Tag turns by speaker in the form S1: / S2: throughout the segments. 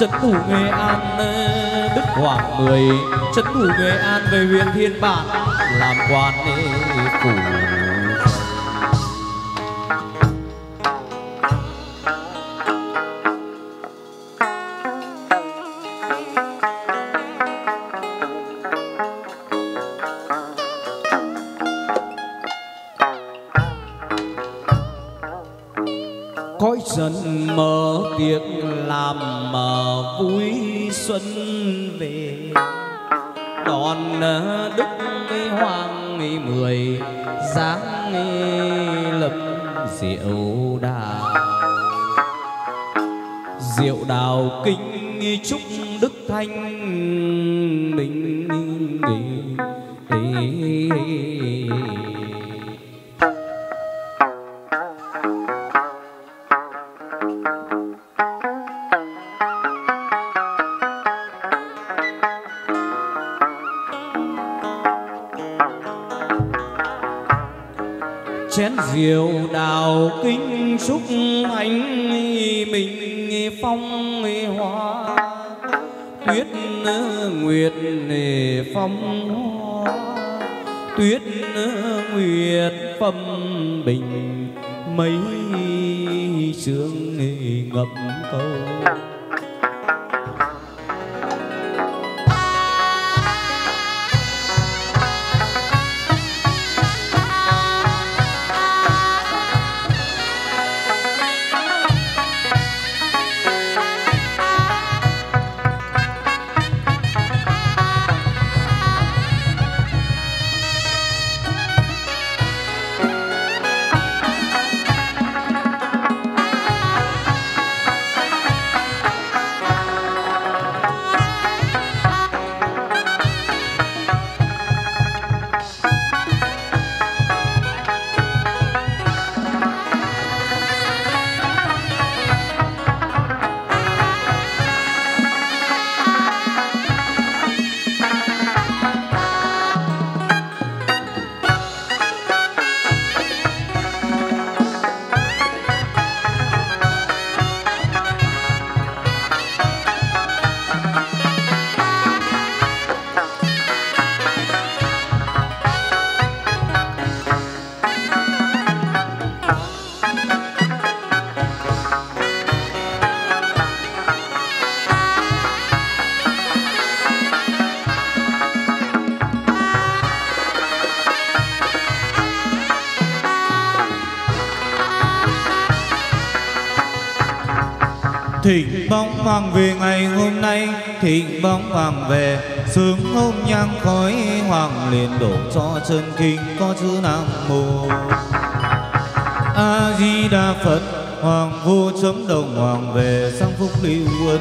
S1: trấn thủ nghệ an ờ, đức hoàng mười. Trấn thủ nghệ an về huyện thiên bản, làm quan phủ. Cõi dần mở tiếng làm mà vui xuân về, đón đức hoàng mười dáng lập rượu đào. Rượu đào kinh chúc đức thanh
S2: thịnh bóng hoàng về ngày hôm nay, thịnh bóng hoàng về. Sướng hôm nhang khói hoàng liền đổ cho chân kinh, có chữ nam mô. A di đà phật, hoàng vô chấm đồng hoàng về, sang phúc lưu quân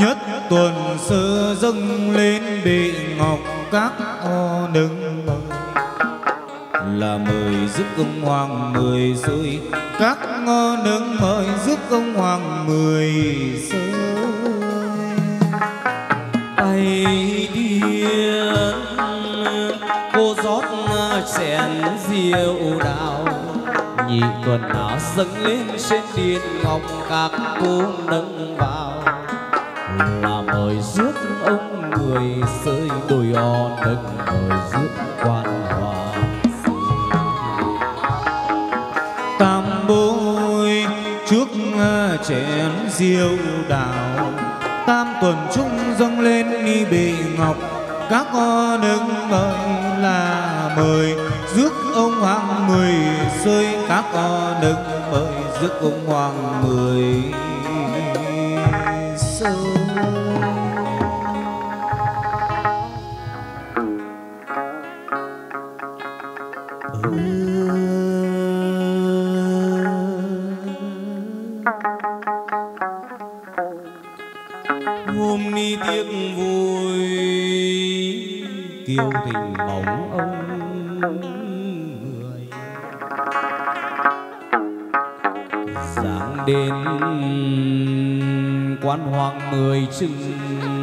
S2: nhất tuần sơ dâng lên bị ngọc các o nâng là mời giúp ông hoàng, mười rơi các ngô nâng mời giúp ông hoàng, mười rơi
S1: tay điên cô rót chén rượu đào. Nhị tuần áo dâng lên trên điện ngọc các cô nâng vào mà mời rước ông người sơi đồi o nâng mời rước quan hòa.
S2: Tam bôi trước chén rượu đào, tam tuần trung dâng lên đi bệ ngọc. Các con nâng mời là mời rước ông hoàng mười rơi các con nâng mời rước ông hoàng mười.
S1: Mười chừng.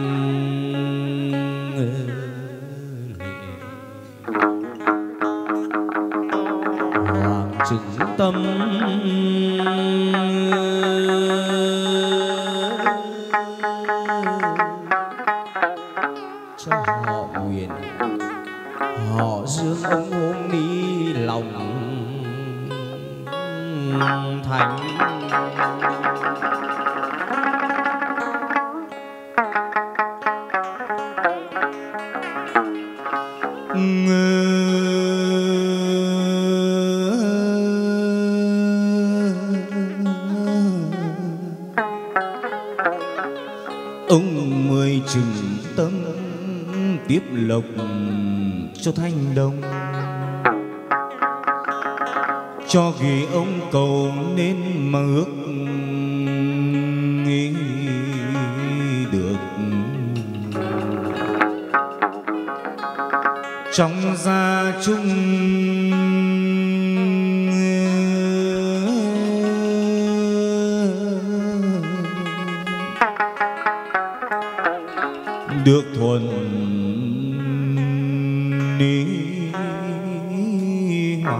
S2: Hòa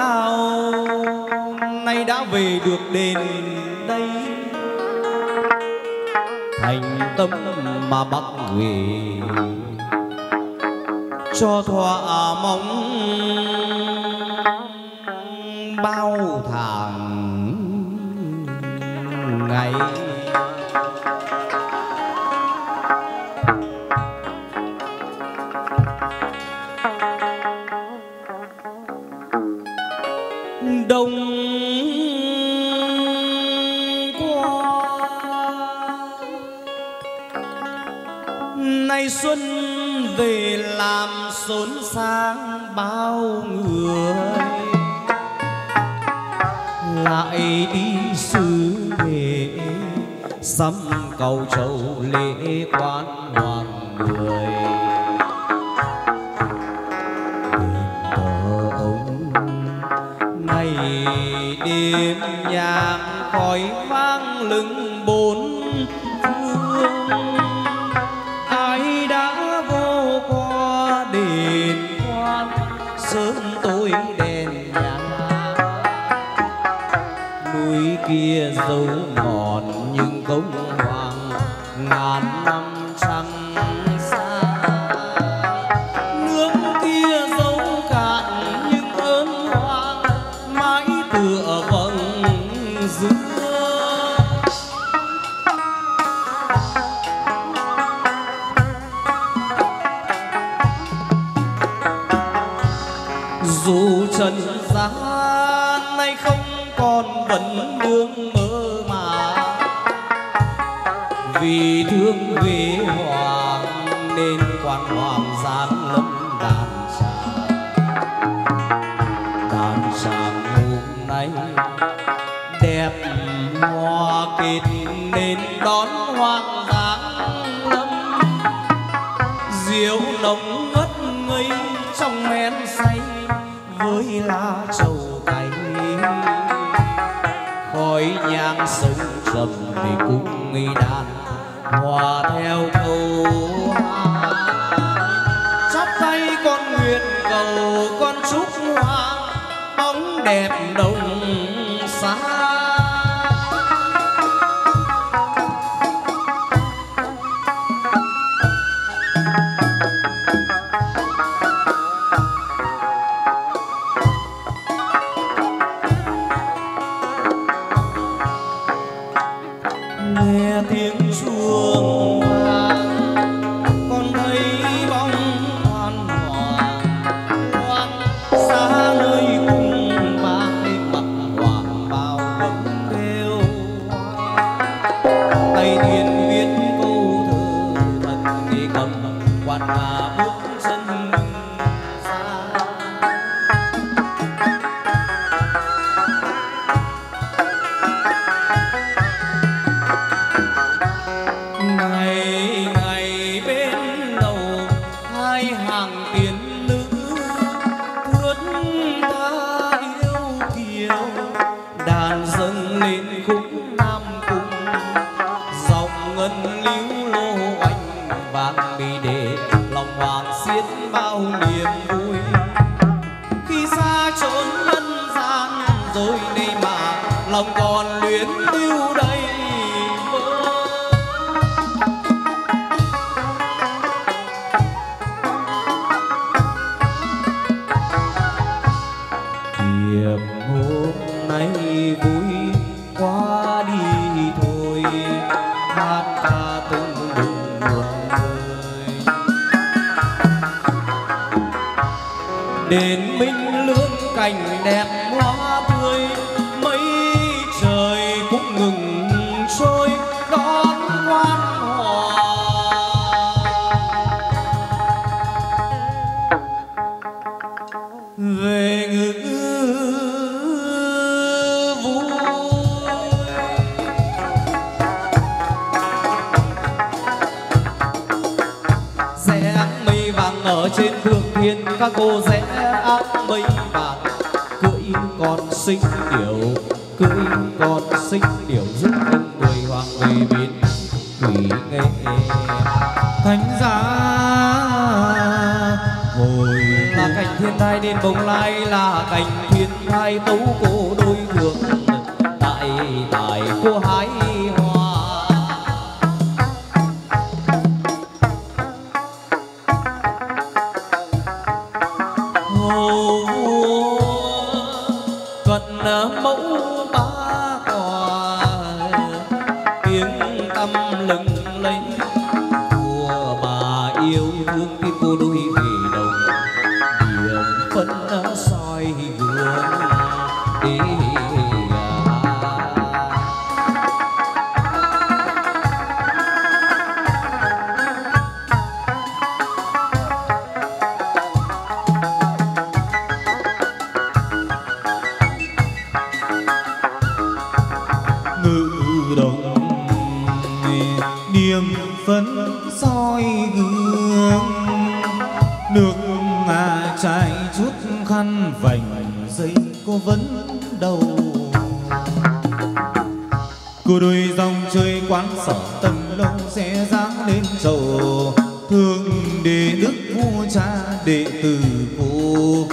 S1: ao nay đã về được đền đây. Thành tâm mà bắt về cho thỏa mong nay xuân về làm xốn sang bao người. Lại đi xứ nghệ sắm cầu châu lễ quan hoàng người. Bờ ông nay đêm nhang khói đồng niềm phấn soi gương. Được ngà chảy chút khăn vành dây cô vẫn đầu. Cô đôi dòng chơi quán sở tâm lâu sẽ dáng lên trầu. Thương đệ đức vua cha đệ tử cô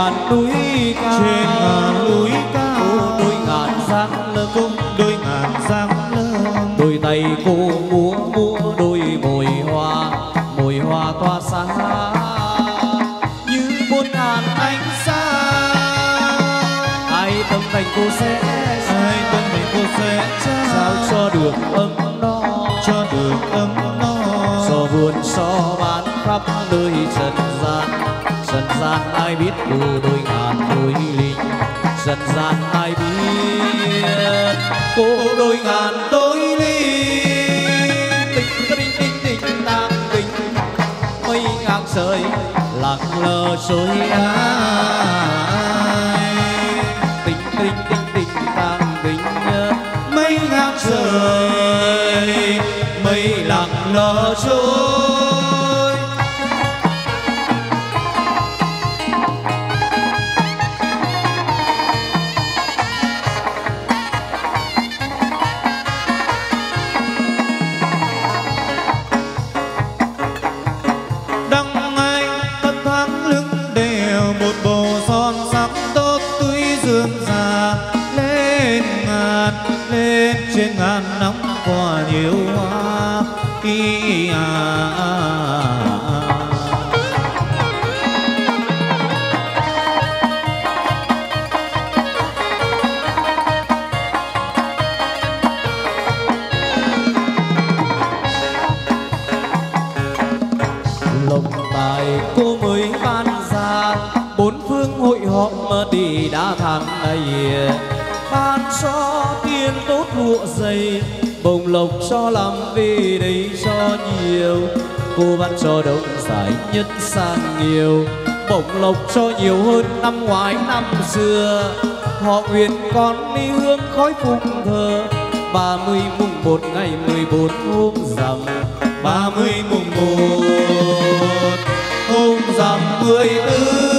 S3: ngàn
S1: núi cao.
S2: Trên ngàn núi cao.
S1: Đôi ngàn giang lơ
S2: cung đôi ngàn giang lơ.
S1: Đôi tay cô múa múa đôi mồi hoa mồi hoa tỏa sáng. Như muôn ngàn ánh sáng. Ai tâm thành cô sẽ
S2: ai tâm mình cô sẽ
S1: sao cho được ấm no?
S2: Cho được ấm no.
S1: Cho vườn cho bán khắp nơi trần ai biết đủ đôi ngàn đôi linh. Dân gian ai biết cô đôi ngàn đôi linh. Tình tình tình tình đang tình, mây ngang trời, lặng lờ trôi ai lộc cho nhiều hơn năm ngoái năm xưa. Họ nguyện con đi hương khói phụng thờ ba mươi mùng một ngày mười bốn hôm rằm.
S2: Ba mươi mùng một hôm rằm mười tư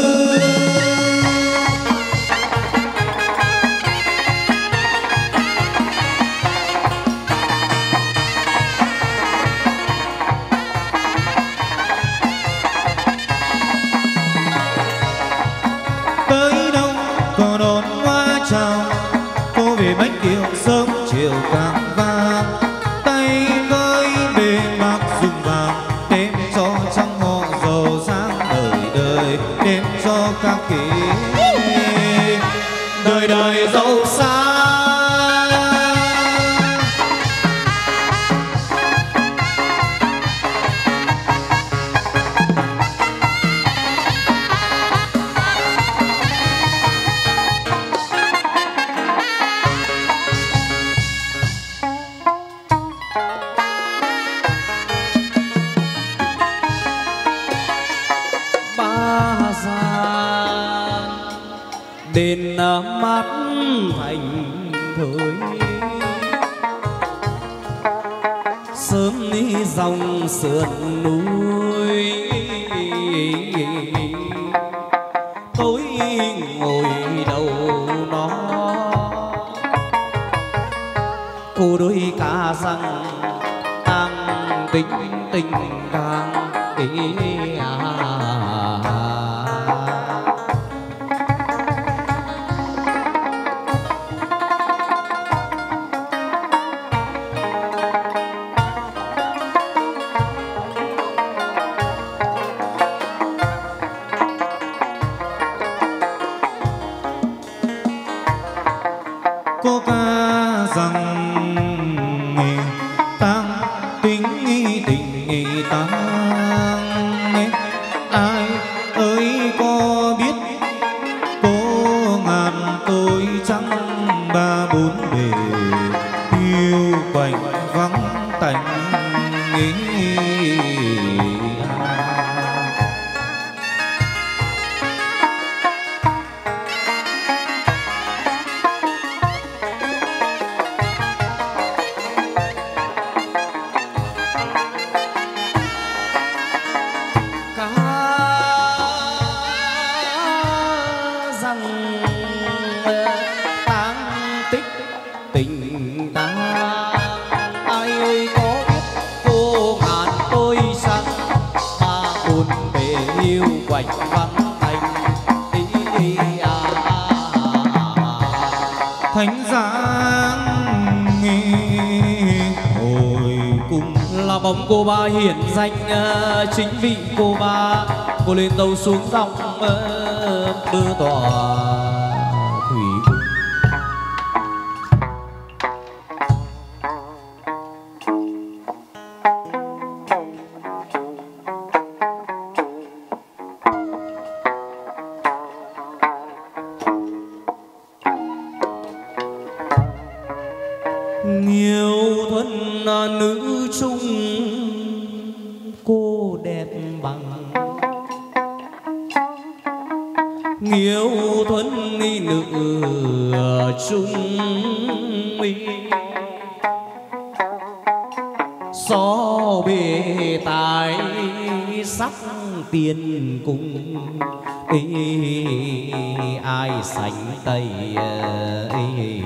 S1: nữ trung minh so bề tài sắc tiền cùng, ý, ai sánh tay ấy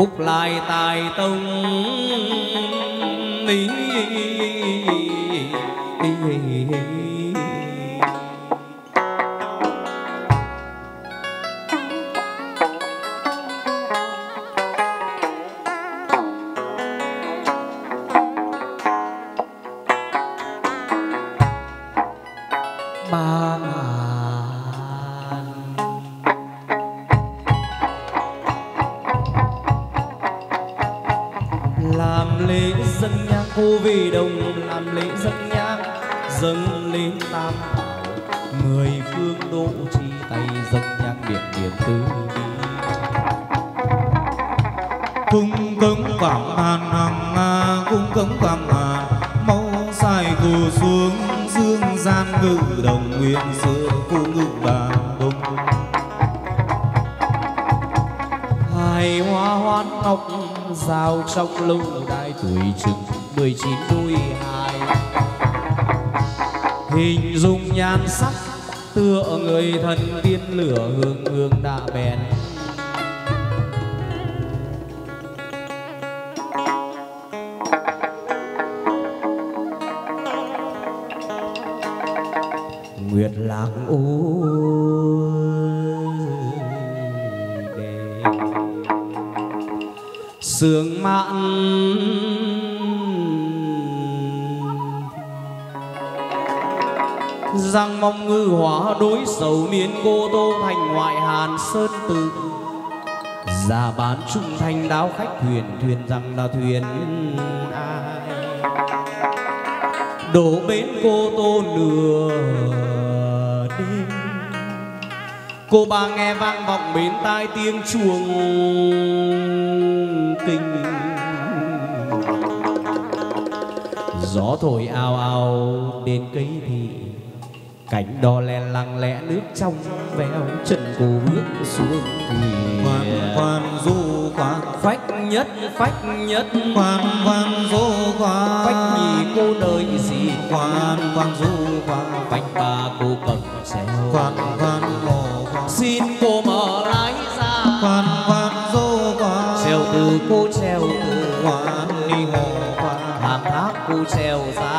S1: phúc lai tài tông lý lâu lâu đai tuổi chừng mười chín đôi hai. Hình dung nhan sắc, tựa người thần tiên lửa hương hương đã bèn sầu miên cô tô thành ngoại hàn sơn tự. Già bán trung thành đáo khách thuyền thuyền rằng là thuyền ai. Đổ bến cô tô nửa đêm. Cô ba nghe vang vọng bến tai tiếng chuông kinh. Gió thổi ào ào đến cây thị cảnh đò lè lặng lẽ nước trong veo chân cô bước xuống thuyền
S2: khoan du khoan.
S1: Phách nhất phách nhất.
S2: Khoan khoan du khoan.
S1: Phách nhì cô nơi gì
S2: khoan khoan du khoan.
S1: Phách ba cô cầm xéo
S2: khoan khoan hồ
S1: xin cô mở lái ra.
S2: Khoan khoan du khoan.
S1: Treo từ cô treo từ.
S2: Khoan đi hồ khoan.
S1: Hàng thác cô treo ra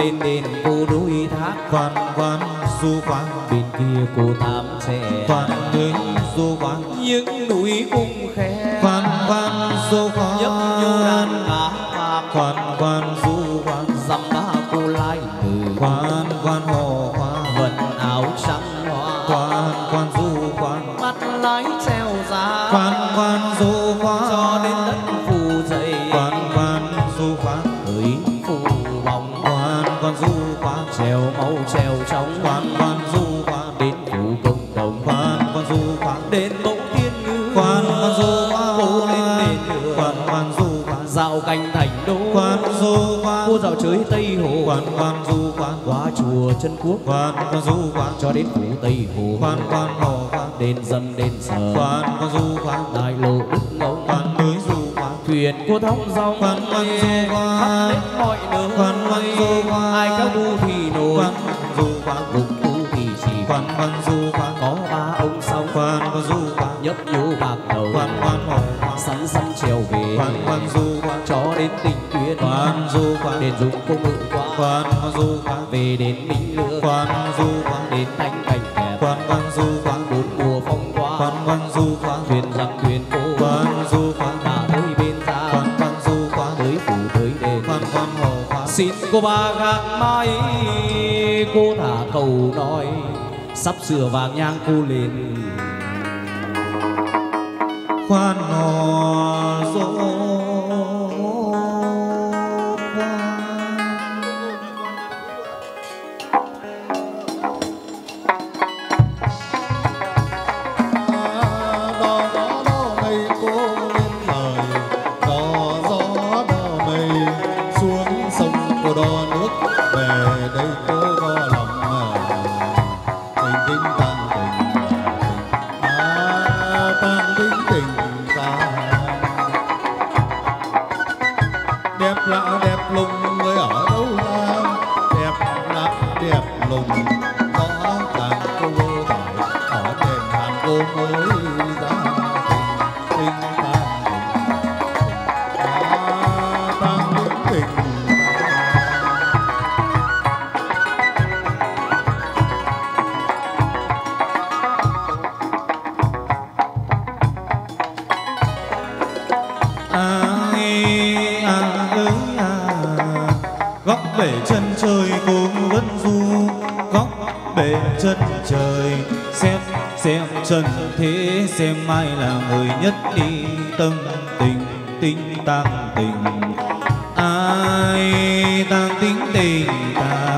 S1: lên đền cô đôi thác
S2: khoan khoan du khoan
S1: bên kia cô tám trẻ
S2: khoan đứng du khoan
S1: những núi cung khe.
S2: Khoan khoan du khoan
S1: nhấp nhô đàn cá vàng cô dạo chơi tây hồ.
S2: Khoan khoan du khoan
S1: qua chùa chân quốc.
S2: Khoan khoan du khoan
S1: cho đến phủ tây hồ.
S2: Khoan khoan hồ khoan
S1: đền dâm đền sở
S2: khoan khoan du khoan
S1: đại lộ đức ngẫu.
S2: Khoan núi du khoan
S1: thuyền cô thong dòng
S2: Khoan khoan du khoan.
S1: khắp đến mọi nơi
S2: Khoan khoan du khoan.
S1: ai cao đu thì nổi.
S2: Khoan du khoan
S1: gục tu thì chỉ.
S2: Khoan khoan du khoan
S1: có ba ông song
S2: khoan khoan du khoan
S1: nhấp nhô bạc đầu.
S2: Khoan khoan hồ khoan
S1: sắn sắn trèo về đền dung cô ngự
S2: quá. Quan du quán
S1: về đến minh lương.
S2: Quan du quán
S1: đến
S4: thanh cảnh đẹp
S2: quan quan du quán
S4: bốn mùa phong quá
S2: quan quan du quán
S4: thuyền rằng thuyền cô
S2: quan du quán
S4: hạ tới bên ta
S2: quan quan du quán
S4: tới phủ tới đền.
S2: Quan quan hồ quán
S4: xin cô ba gác mái cô thả cầu nói. Sắp sửa vàng nhang cô lên
S1: Santa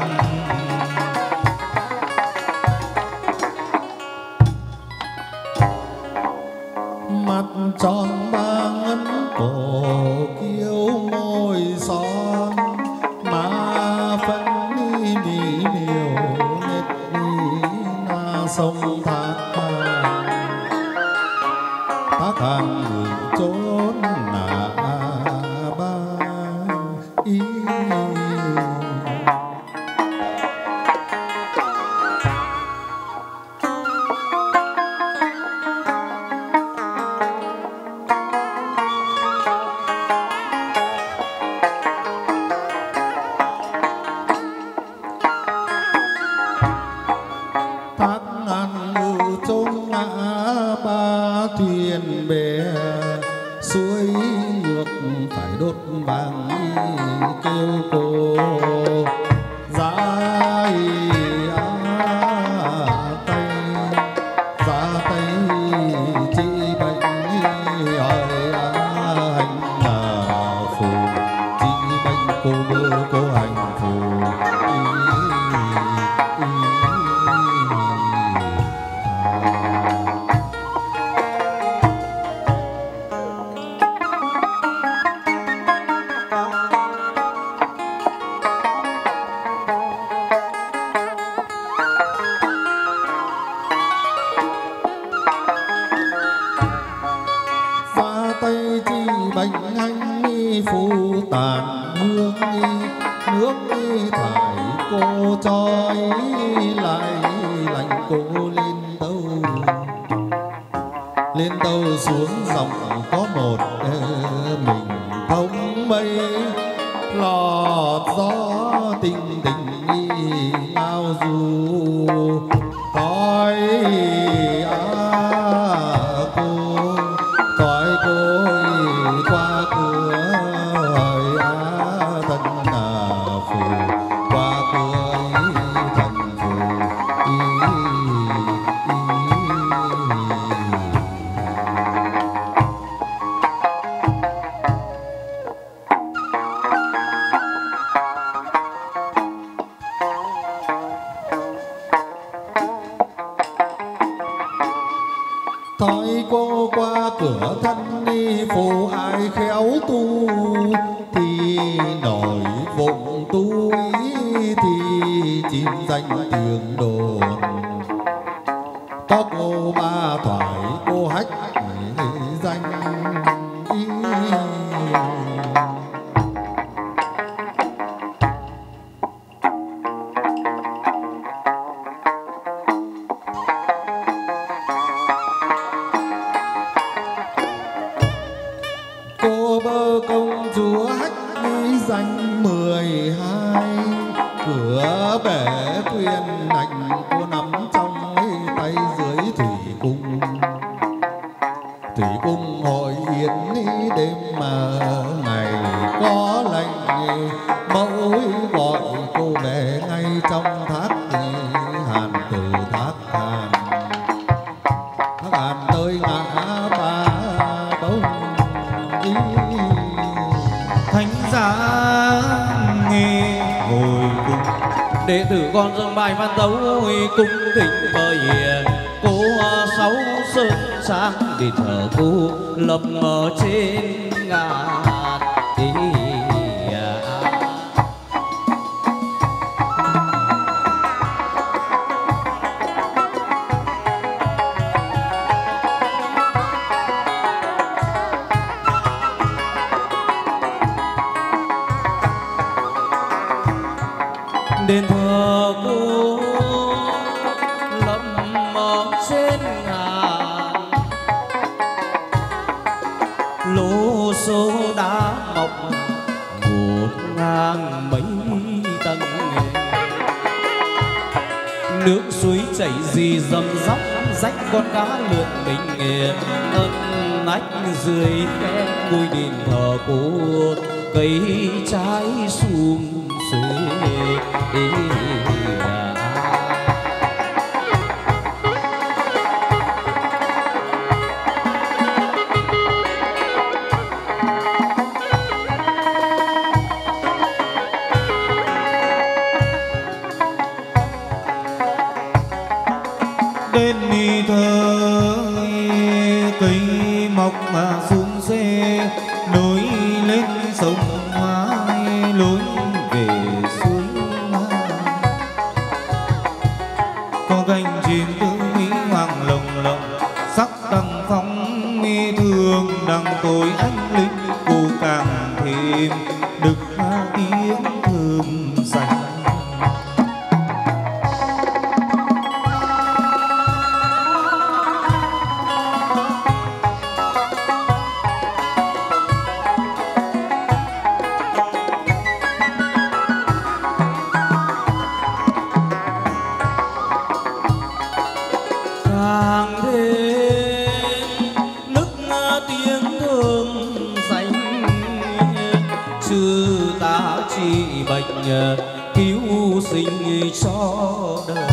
S1: cho đời.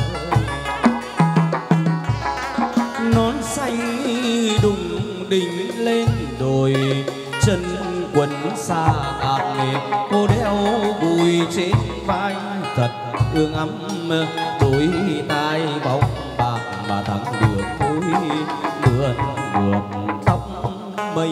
S1: Nón xanh đùng đỉnh lên đồi, chân quần xa ạt nghiệp cô đeo bùi trên vai thật ương ấm đôi tai bóng bạc mà thẳng đường mũi mượn mượt tóc mây.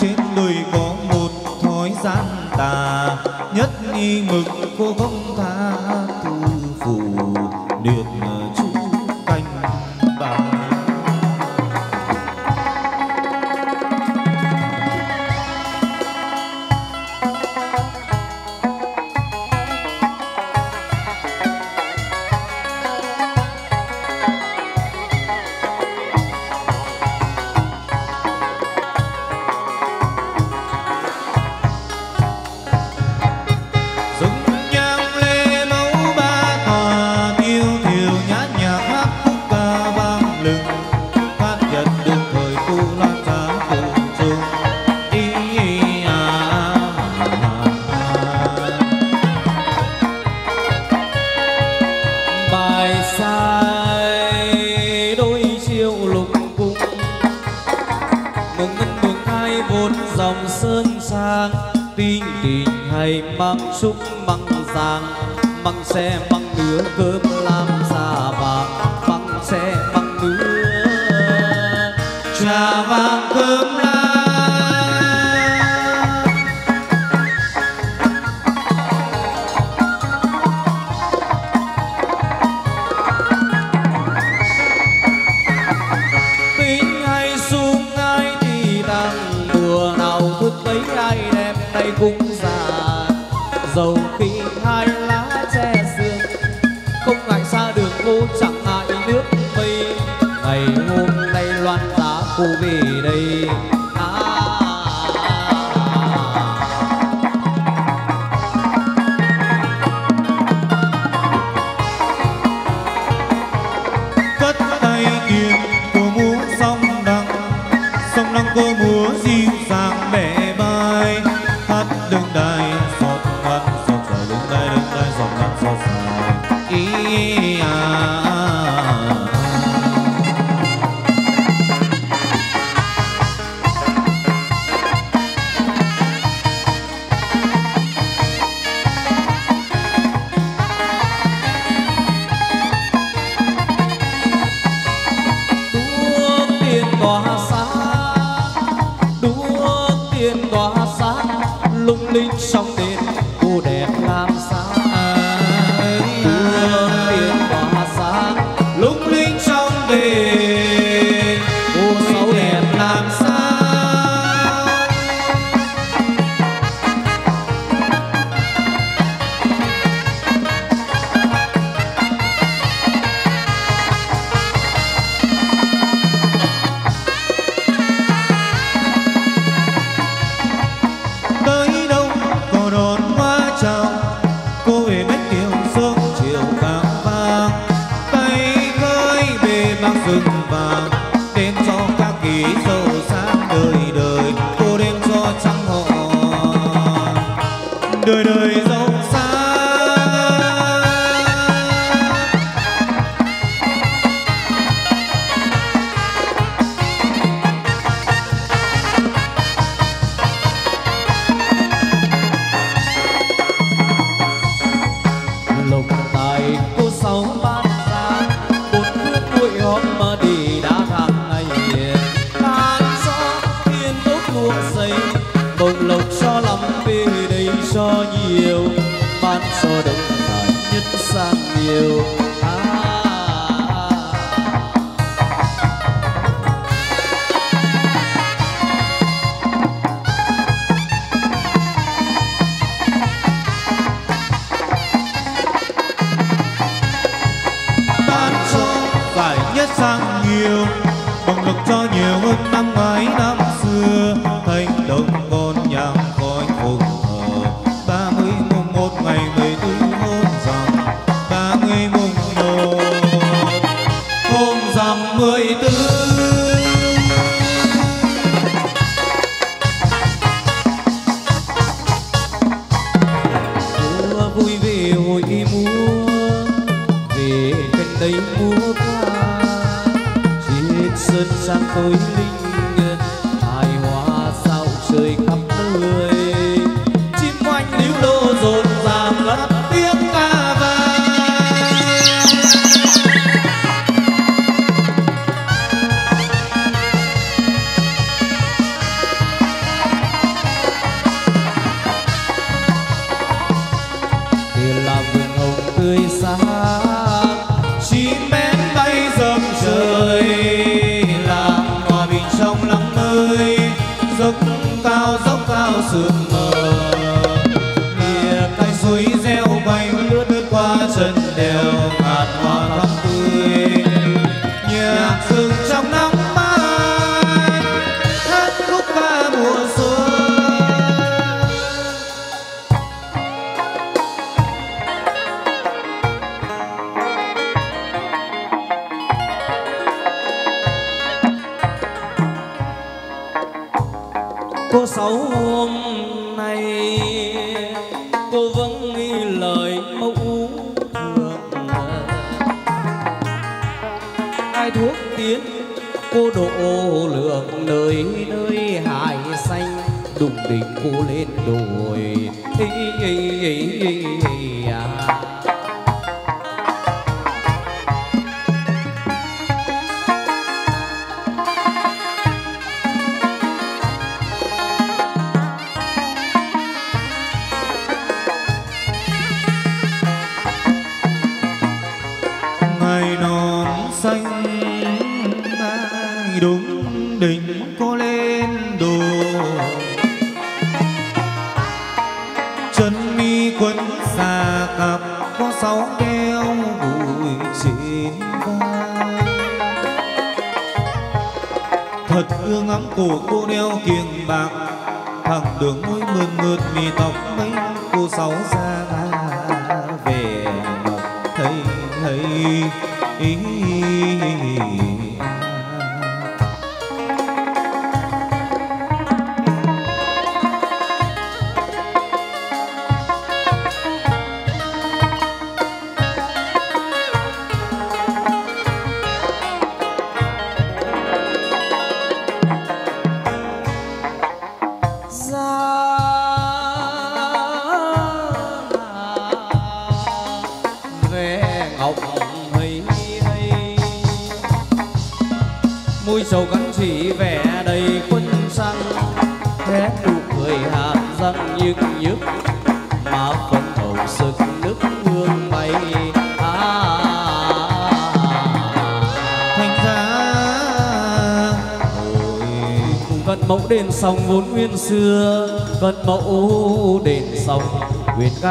S1: trên người có một thói gian tà nhất
S2: y mực cô không
S1: cô độ lượng nơi nơi hải xanh đùng đỉnh cô lên đồi
S2: ý, ý,
S1: ý, ý,
S2: ý.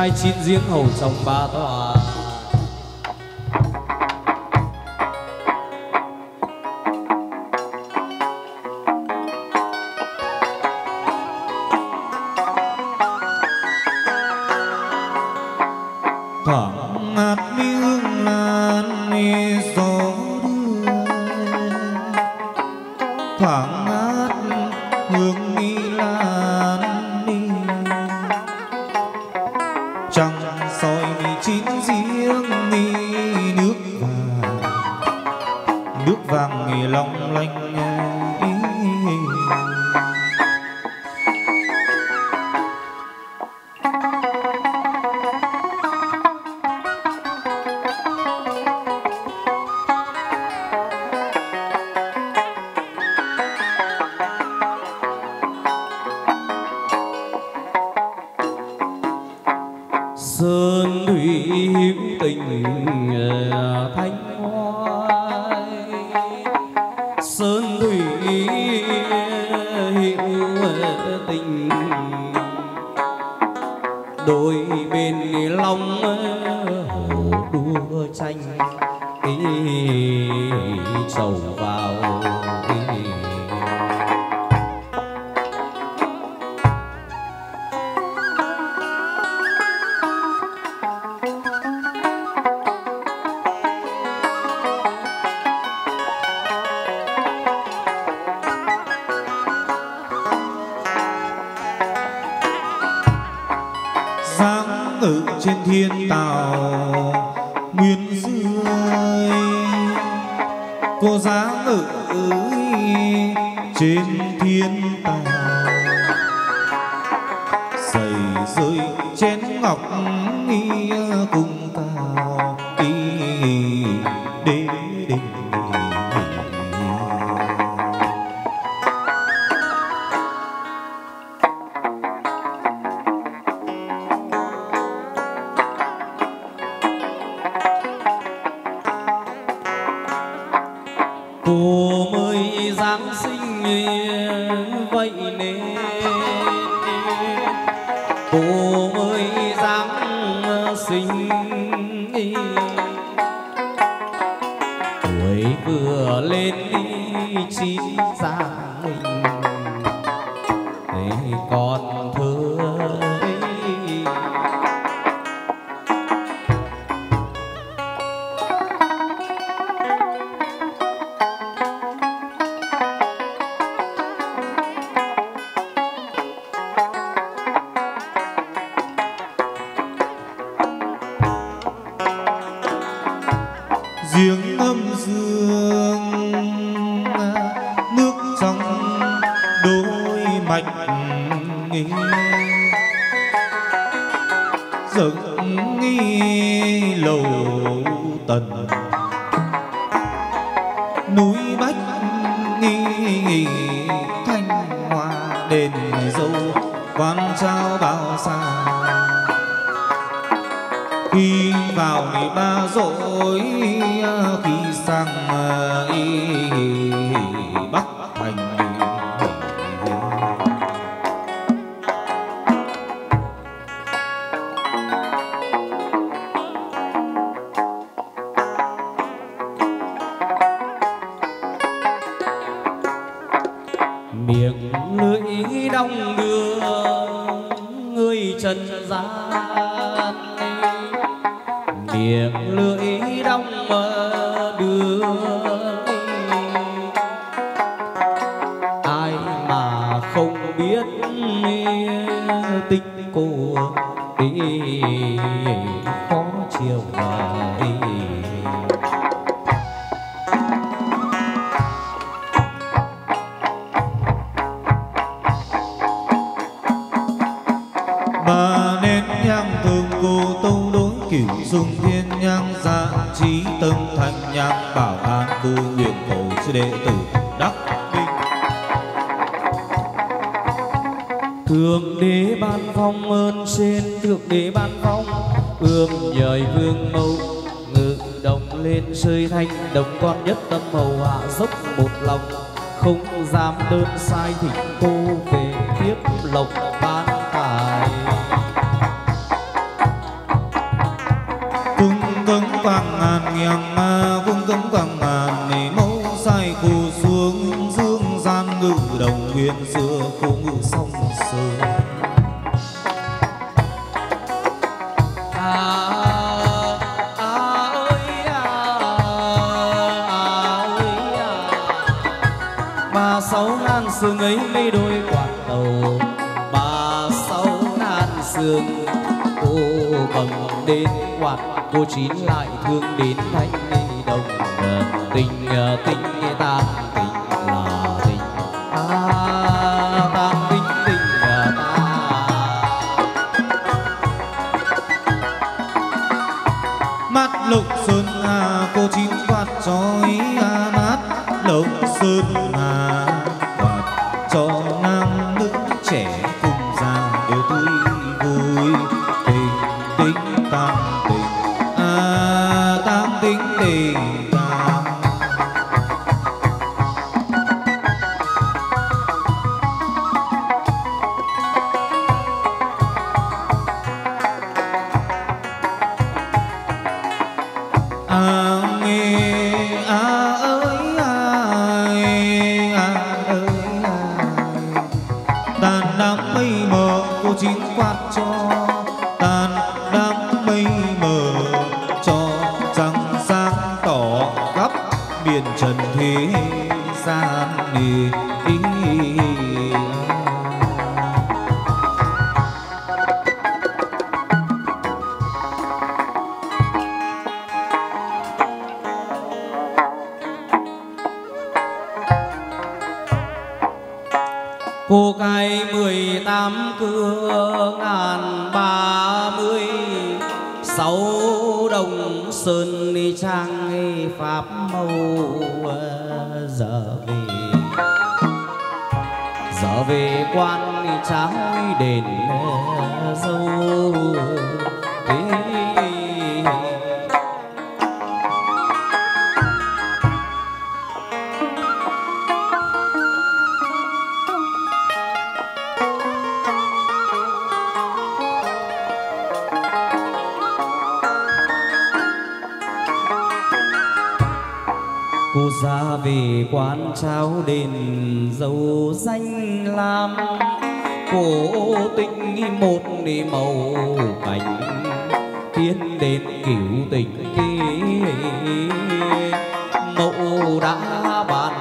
S1: trai chín
S2: giếng hầu trong ba
S1: tòa. Hallelujah. hạ dốc một lòng không dám đơn sai thỉnh cô san ni cô gái mười tám cửa về quan trái đền dâu. trao đền dầu danh làm cổ tình một đi màu cảnh tiến đến cửu tình mẫu đã bàn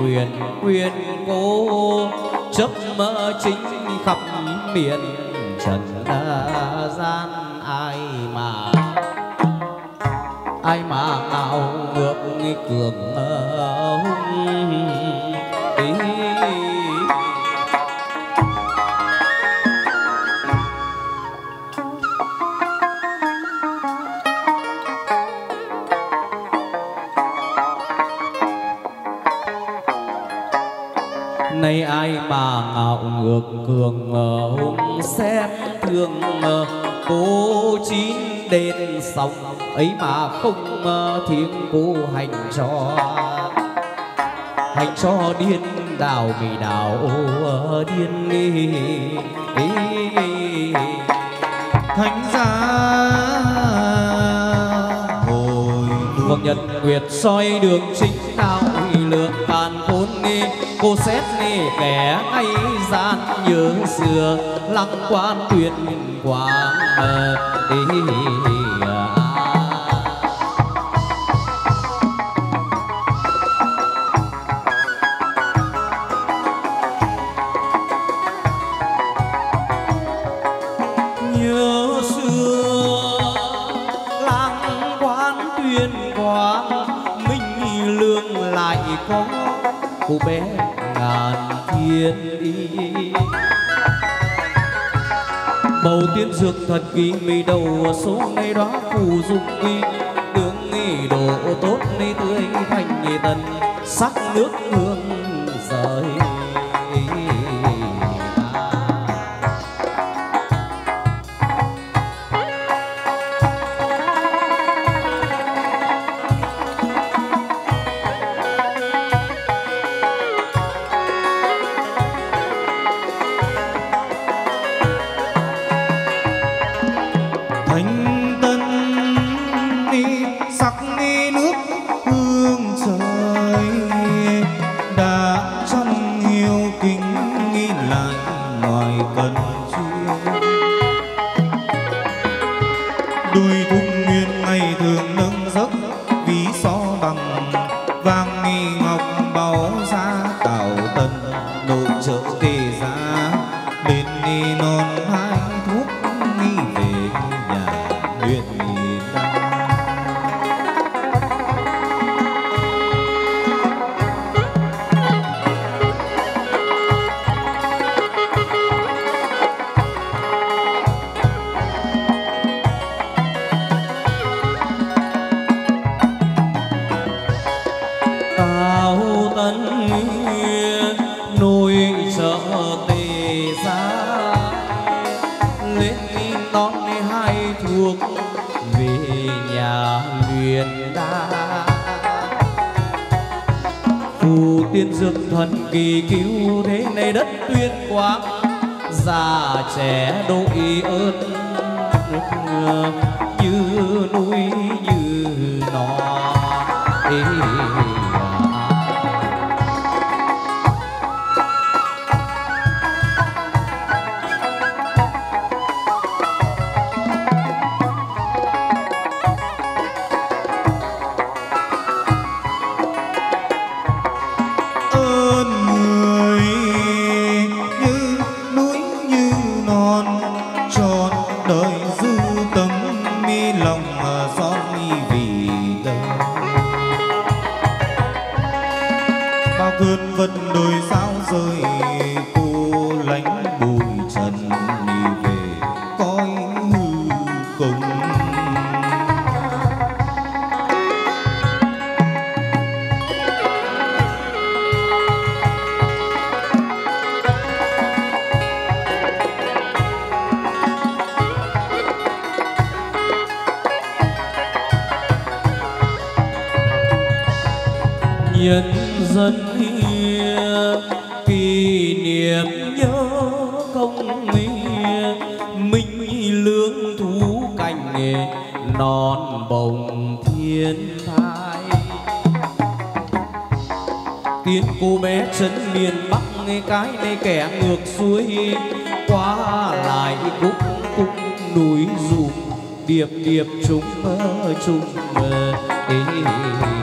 S1: quyền quyền cô chấp mơ chính khắp miền hành cho hành cho điên đảo mì đảo điên đi
S2: thánh giá hồi
S1: vâng nhật nguyệt soi đường chính đạo lượng tàn khốn đi cô xét nghi kẻ ngay gian nhớ xưa, lăng quan tuyệt quang đi quy mì đầu số nay đó phù dung quy đường nghi độ tốt nay tươi thành tần. Sắc nước hương rời
S5: sân miền bắc cái này kẻ ngược xuôi qua lại cũng cũng núi dùm điệp điệp
S1: trùng trùng ê, ê, ê.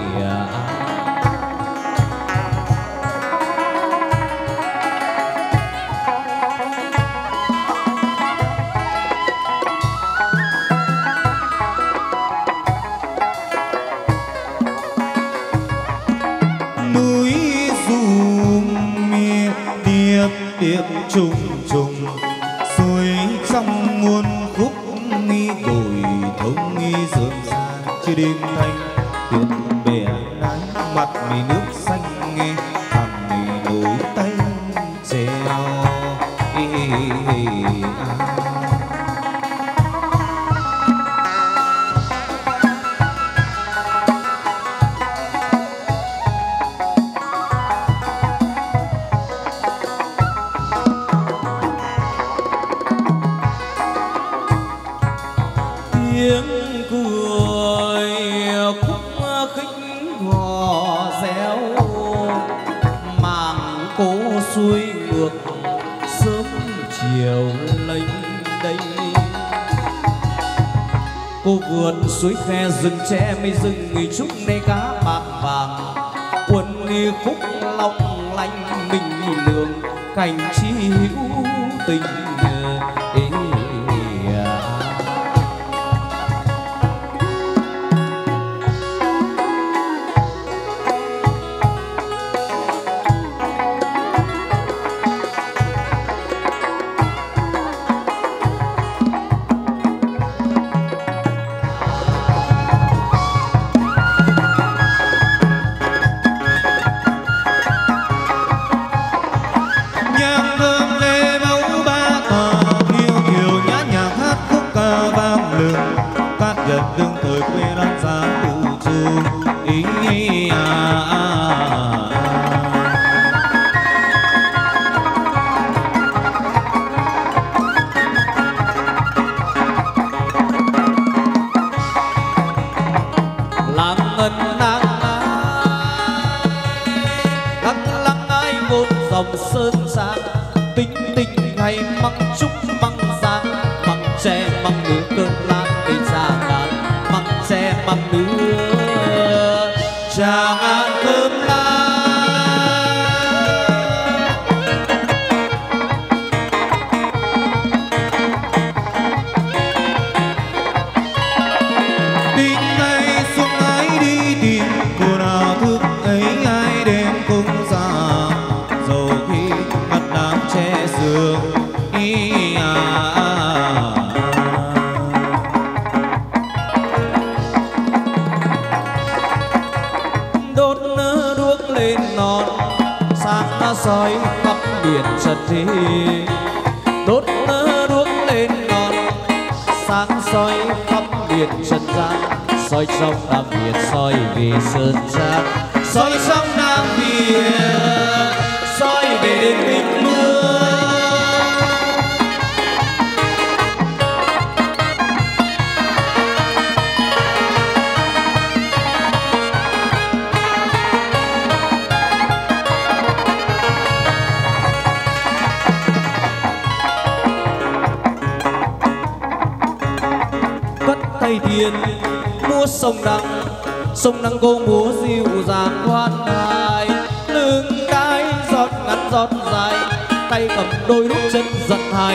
S1: mặt
S2: đưa chàng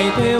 S2: Baby.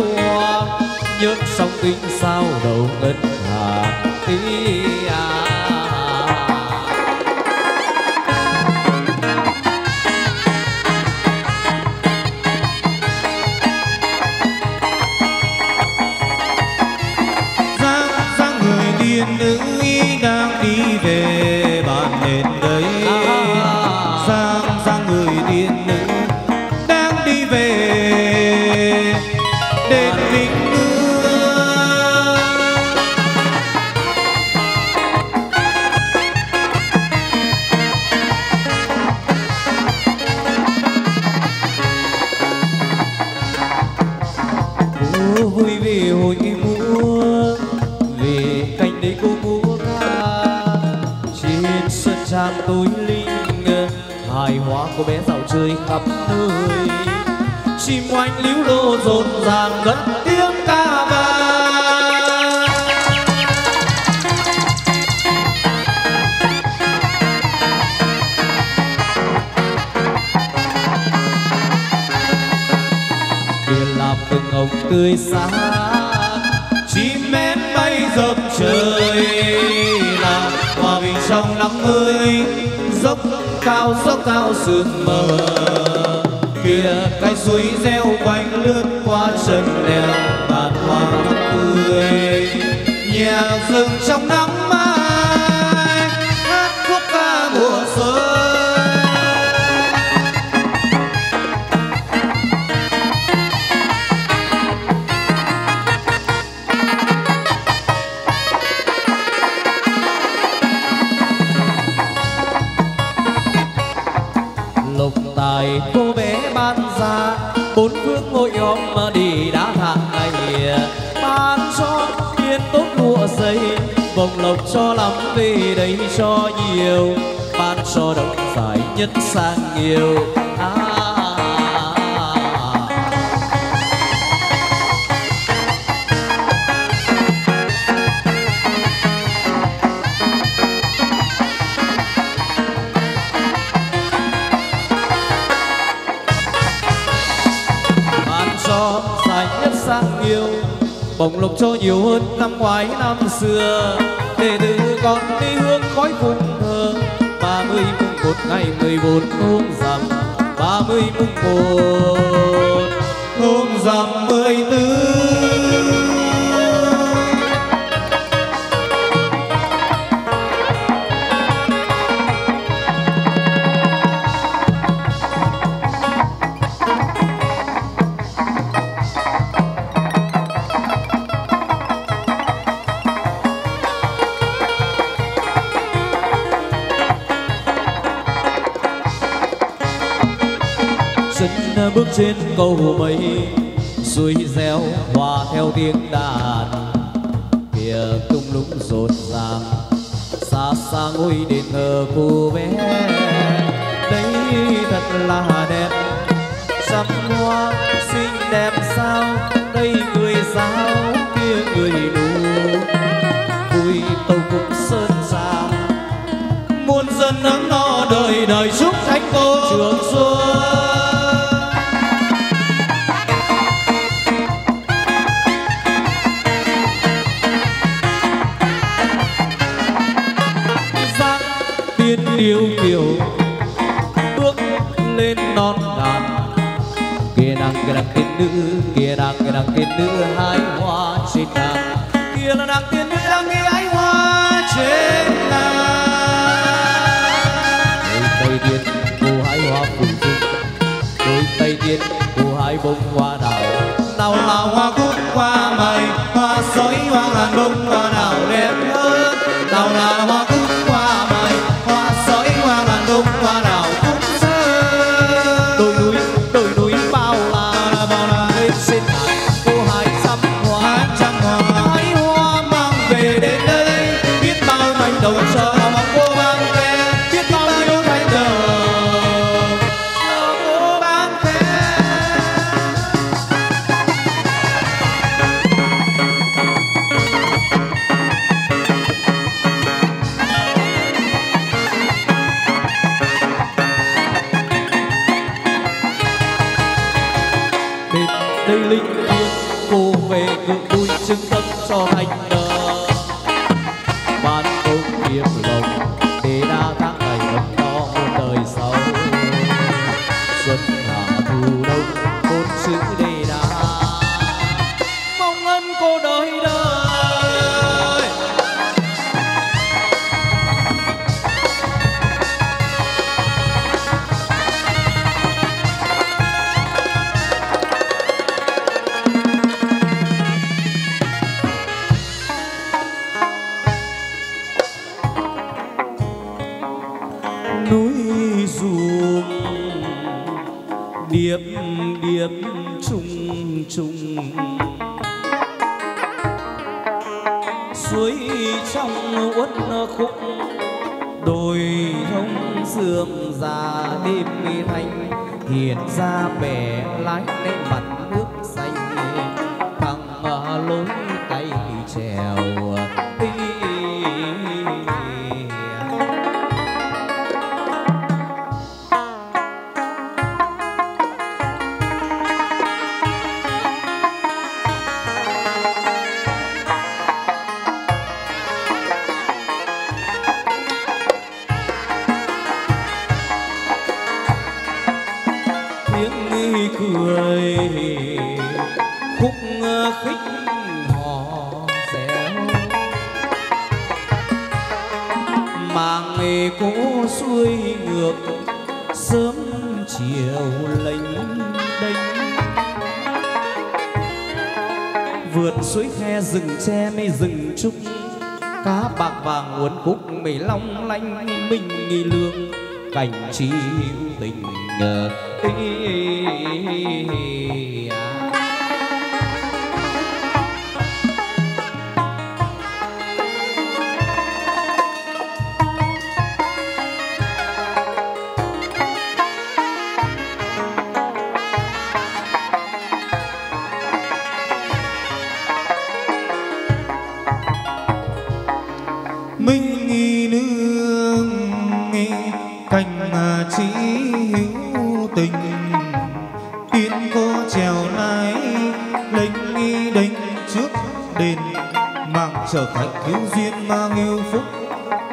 S2: Reo quanh lướt qua chân đèo bạt hoa tươi. Nhà rừng trong nắng
S1: nhất sang nhiều. À, dài nhất sang yêu, bồng lộc cho nhiều hơn năm ngoái năm xưa. Một ngày mười bốn hôm rằm ba mươi mùng một.
S2: Hôm rằm mười tư
S1: trên cầu mây, suối reo hòa theo tiếng đàn. Kìa tung lũng rộn ràng, xa xa ngôi đền thờ cô bé. Đây thật là đẹp trăm hoa xinh đẹp sao? Đây người giáo kia người nụ vui tàu cũng sơn xa,
S2: muôn dân ấm no đời đời chúc
S1: nữ hai hoa trên nàng kia là nàng tiên nữ đang nghe ái hoa trên nàng đôi tay tiên cô hái hoa phù dung đôi tay tiên cô hái bông hoa đào.
S2: Nào là hoa cúc, hoa mây hoa sói, hoa ngàn bông, hoa cheese. chỉ hữu tình tiên cô trèo lái lênh nghi đánh trước đền mạng trở thành cứu duyên mang yêu phúc,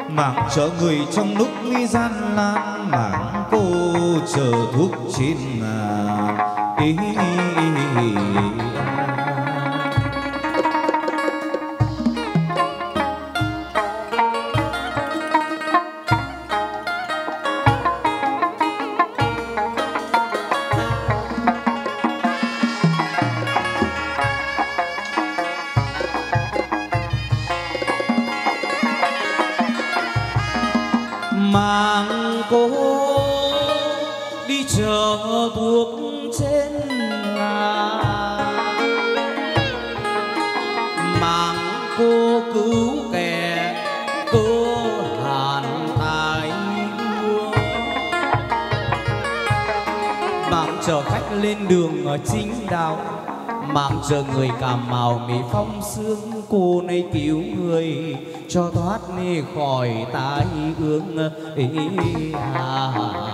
S2: mạng trở người trong lúc nguy gian nan mạng cô chờ thuốc trên ngàn ý.
S1: xương cô này cứu người cho thoát đi khỏi tai ương ấy à.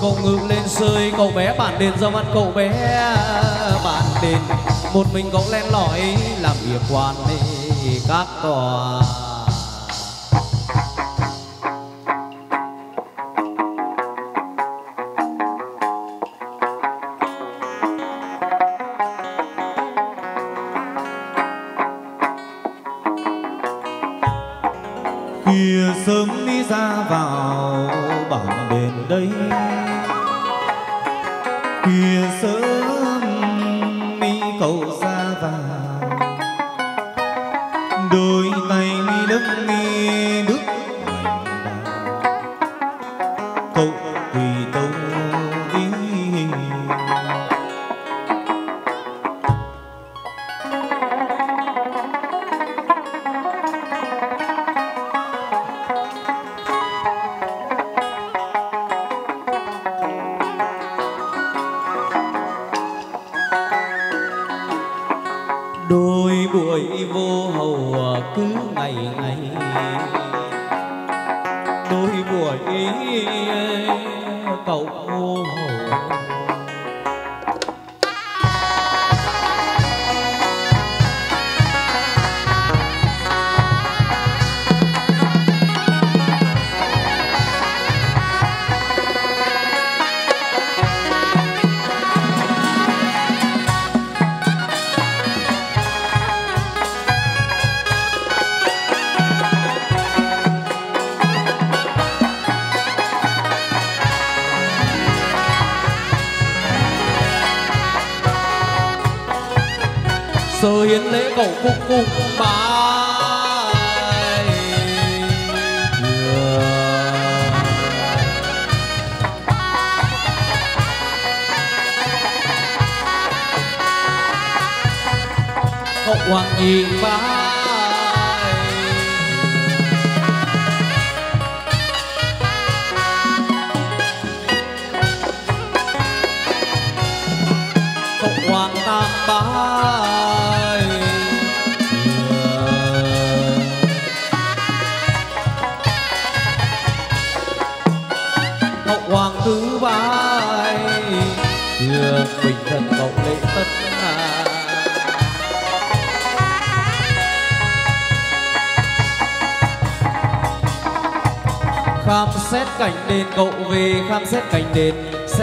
S1: cậu ngự lên rơi cậu bé bản đền ra mắt cậu bé bản đền. Một mình cậu len lỏi, làm việc quan các tòa.
S2: đây khuya
S1: sơ.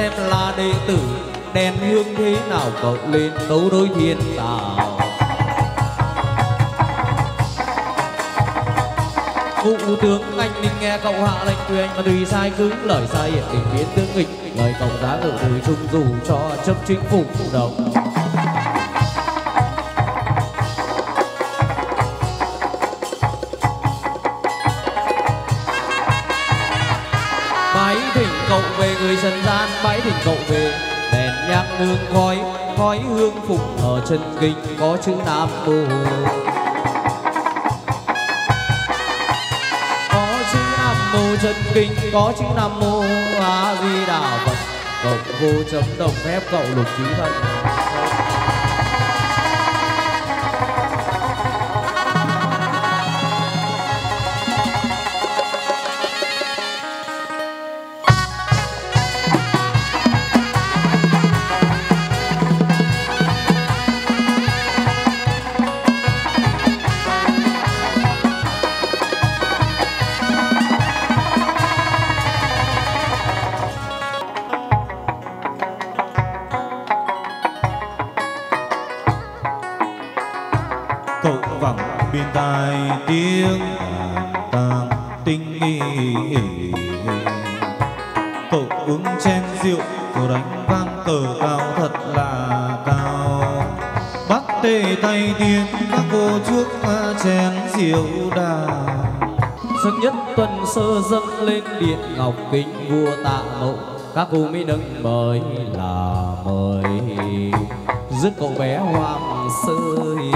S1: Xem là đệ tử, đèn hương thế nào cậu lên đấu đối thiên tạo Cụ tướng anh ninh nghe cậu hạ lệnh tùy anh mà tùy sai cứ lời sai hiện tình biến tướng nghịch, lời cậu giá ở đời trung dù cho chấp chính phủ đồng dân trần gian bãi thỉnh cậu về. Đèn nhang hương khói khói hương phục ở chân kinh có chữ nam mô. Có chữ nam mô chân kinh, có chữ nam mô a di đà phật. Cộng vô chấm đồng phép cậu lục trí thân. Ngọc kính vua tạ mộ các cô mỹ nâng mời là mời dứt cậu bé hoàng sơi.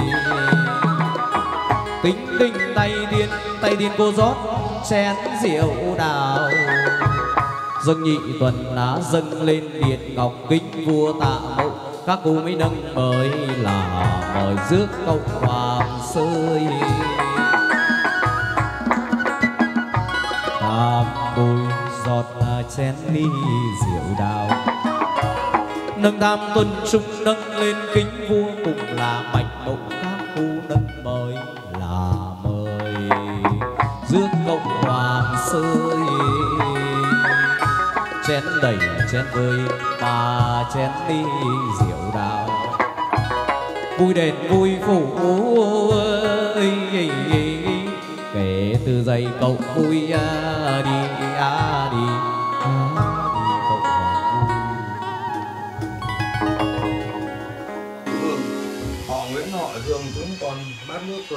S1: Tính tinh tay điên tay điên cô rót chén rượu đào. Dâng nhị tuần đã dâng lên điện ngọc kính vua tạ mộ các cô mỹ nâng mời là mời rước cậu hoàng sơi. Chén ly rượu đào nâng tam tuần trung nâng lên kính vua cùng là bạch mộng các khu nâng mời là mời. Dước cộng hoàng sơi chén đầy chén vơi ba chén ly rượu đào vui đền vui phủ ơi. Kể từ giây cậu vui đi à, đi à,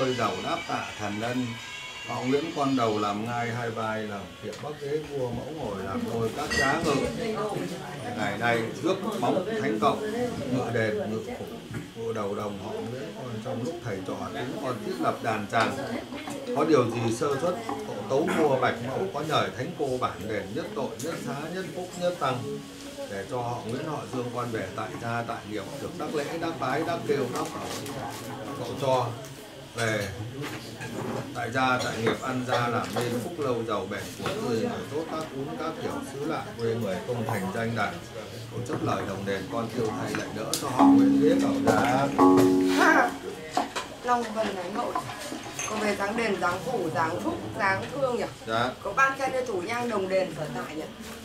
S6: tôi giàu đầu đáp tạ thần ân. Họ nguyễn con đầu làm ngai hai vai, làm thiện bắc đế vua mẫu ngồi, làm đôi các giá ngự. Ngày nay rước bóng thánh cộng, ngự đền, ngự phủ. Vua đầu đồng họ nguyễn con trong lúc thầy trò tính con thiết lập đàn tràng. Có điều gì sơ xuất hộ tấu vua bạch mẫu có nhờ thánh cô bản đền nhất tội, nhất xá, nhất phúc, nhất tăng.
S7: Để cho họ Nguyễn, họ Dương quan về tại gia, tại nghiệp được đắc lễ, đắc bái, đắc kêu, đắc khẩu cậu cho về. Tại gia, tại nghiệp, ăn gia làm nên phúc lâu giàu bền của người người tốt các cún các kiểu xứ lạ, quê người công thành danh đạt tổ chức lời đồng đền con tiêu thầy lệnh đỡ cho họ nguyện viết ở giá.
S8: Long vần Thánh Mẫu có về dáng đền, dáng phủ, dáng phúc, dáng thương nhỉ?
S7: Dạ.
S8: Có ban khen cho thủ nhang đồng đền sở tại nhỉ?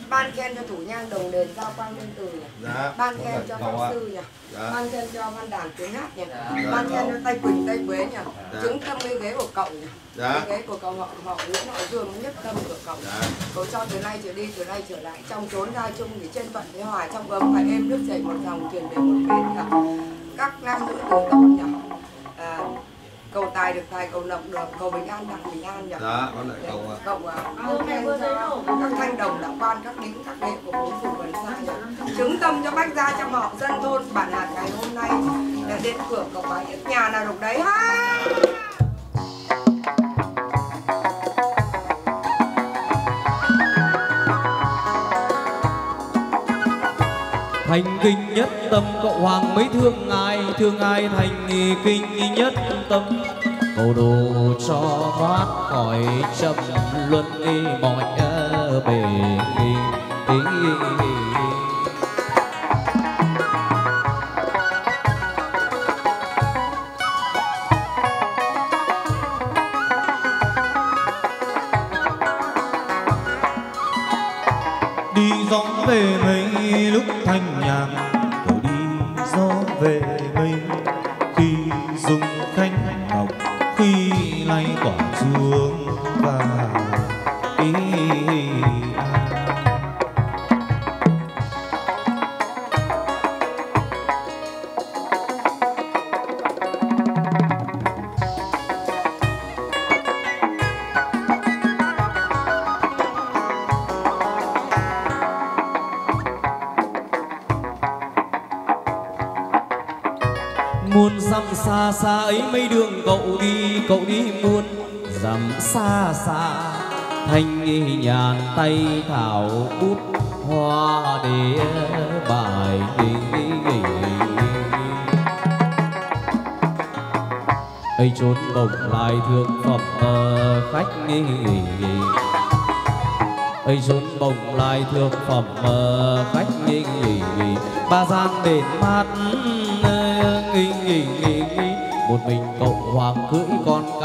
S8: Ban khen cho thủ nhang đồng đền giao quang minh từ nhỉ?
S7: Dạ.
S8: Ban khen cho
S7: Cậu
S8: pháp
S7: ạ.
S8: sư nhỉ?
S7: Dạ.
S8: Ban khen cho văn đàn tiếng hát nhỉ? Ban khen cho Tây Quỳnh, Tây Quế nhỉ?
S7: Dạ.
S8: Chứng tâm cái ghế của cậu nhỉ?
S7: Dạ.
S8: Cái ghế của cậu họ, họ Nguyễn Họ Dương nhất tâm của cậu.
S7: Dạ.
S8: Cậu cho từ nay trở đi, từ nay trở lại Trong trốn ra chung thì trên thuận thế hòa Trong gấm phải êm nước chảy một dòng truyền về một bên nhỉ? Các nam nữ tử tôn nhỉ? À, cầu tài được tài cầu lộc được cầu bình an đặng bình an nhỉ?
S7: Dạ con lại cậu
S8: à, khen cho các thanh đồng đạo quan các đính các đệ của bốn phủ gần xa nhỉ chứng tâm cho bách gia trong họ dân thôn. Bản hạt ngày hôm nay để đến cửa cậu bái ít nhà nào được đấy. Ha
S1: thành kinh nhất tâm, cậu hoàng mấy thương ai thương ai thành kinh nhất tâm. Cầu đồ cho thoát khỏi trầm luân đi, mọi e bề
S2: đi về
S1: mình. Tay thảo bút hoa đĩa bài ấy chốn bồng lai thương phẩm ờ, khách khách ấy chốn bồng lai thương phẩm ờ, khách nghỉ ba gian đền mát ờ, nghi nghi nghỉ nghỉ nghỉ. Một mình cậu hoàng cưỡi con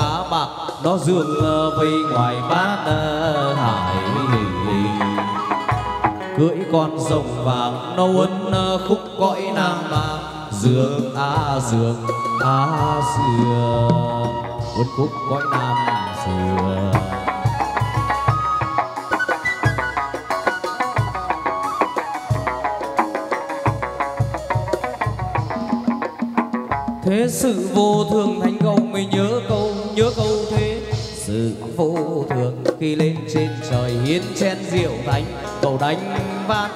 S1: đó dương vây ngoài bát hải cưỡi con rồng vàng nó ờ, ấn khúc cõi nam mà dương a dương a dương uốn khúc cõi nam dương cầu đánh ván